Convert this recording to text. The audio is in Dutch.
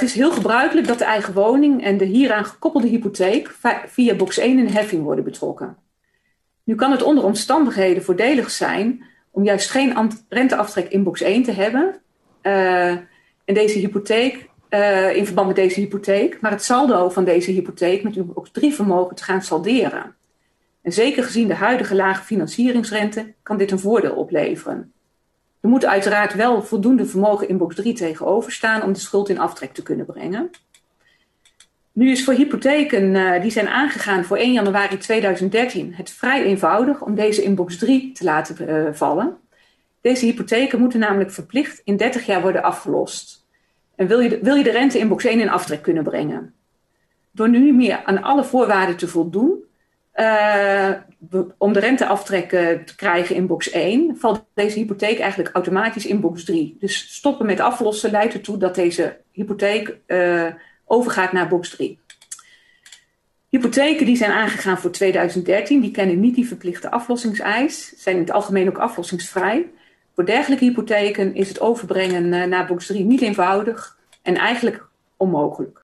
Het is heel gebruikelijk dat de eigen woning en de hieraan gekoppelde hypotheek via box 1 in heffing worden betrokken. Nu kan het onder omstandigheden voordelig zijn om juist geen renteaftrek in box 1 te hebben. Uh, en deze hypotheek, uh, in verband met deze hypotheek, maar het saldo van deze hypotheek met uw box 3 vermogen te gaan salderen. En zeker gezien de huidige lage financieringsrente kan dit een voordeel opleveren. Er moet uiteraard wel voldoende vermogen in box 3 tegenover staan om de schuld in aftrek te kunnen brengen. Nu is voor hypotheken uh, die zijn aangegaan voor 1 januari 2013 het vrij eenvoudig om deze in box 3 te laten uh, vallen. Deze hypotheken moeten namelijk verplicht in 30 jaar worden afgelost. En wil je, wil je de rente in box 1 in aftrek kunnen brengen? Door nu meer aan alle voorwaarden te voldoen, uh, om de renteaftrek te krijgen in box 1, valt deze hypotheek eigenlijk automatisch in box 3. Dus stoppen met aflossen leidt ertoe dat deze hypotheek uh, overgaat naar box 3. Hypotheken die zijn aangegaan voor 2013, die kennen niet die verplichte aflossingseis, zijn in het algemeen ook aflossingsvrij. Voor dergelijke hypotheken is het overbrengen naar box 3 niet eenvoudig en eigenlijk onmogelijk.